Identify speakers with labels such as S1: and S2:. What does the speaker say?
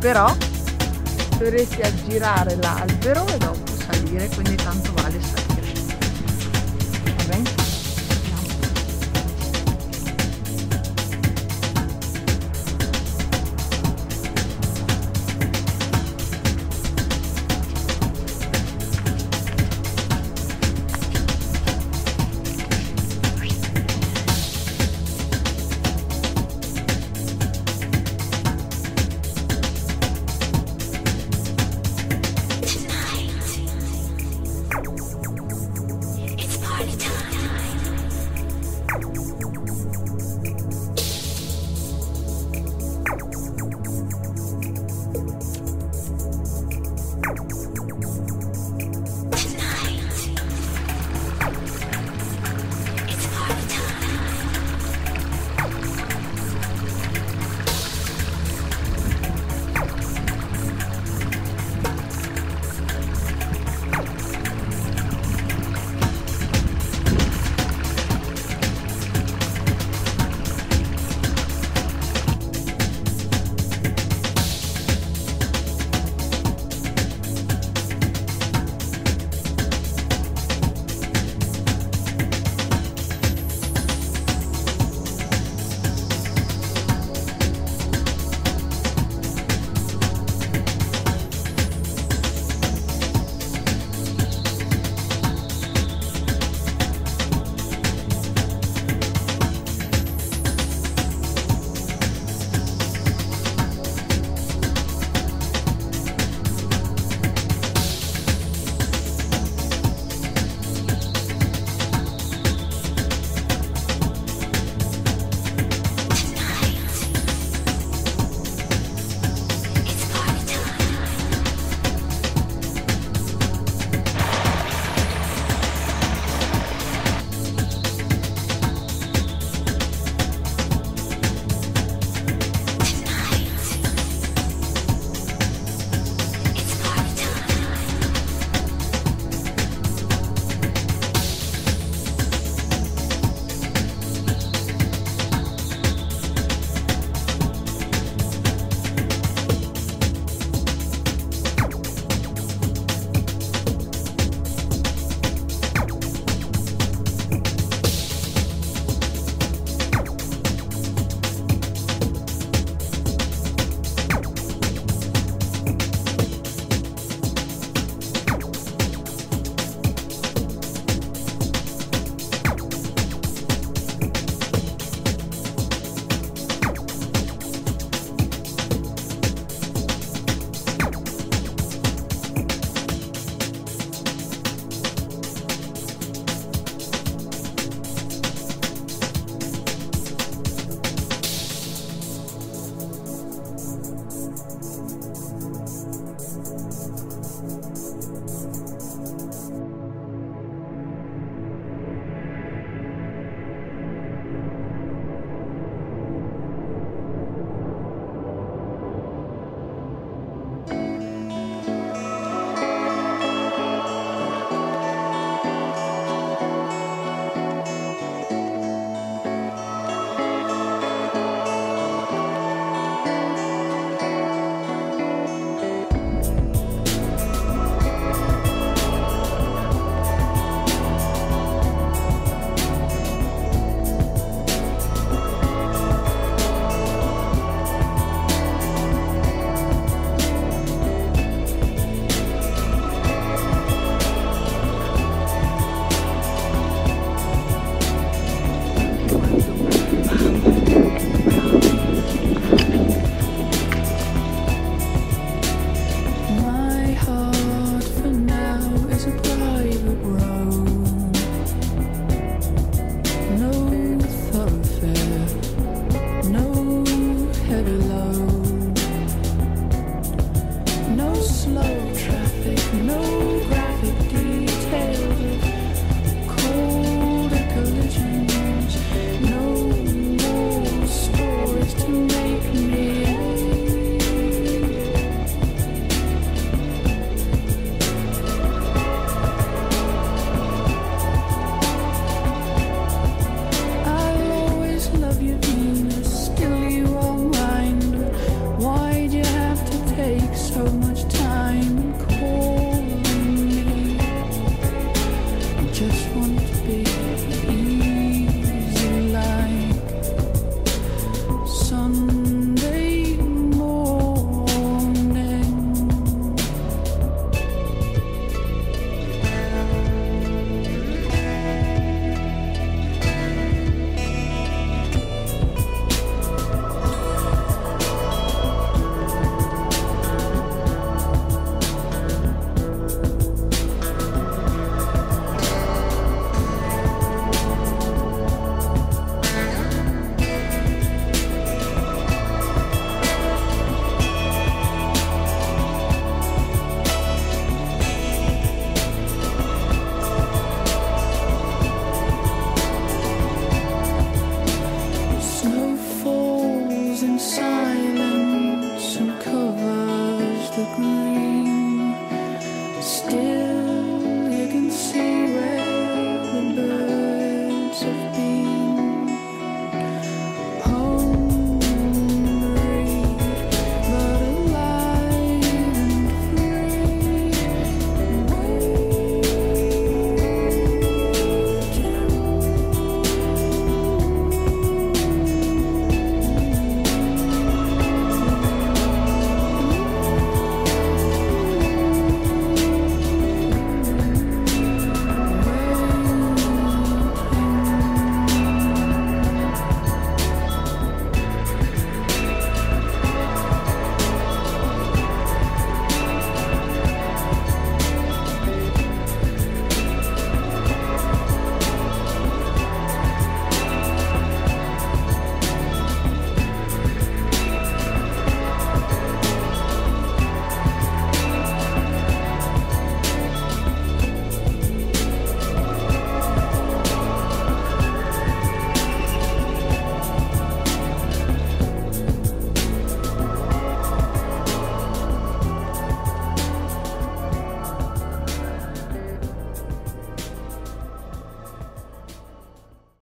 S1: però dovresti aggirare l'albero e dopo salire quindi tanto vale salire va bene?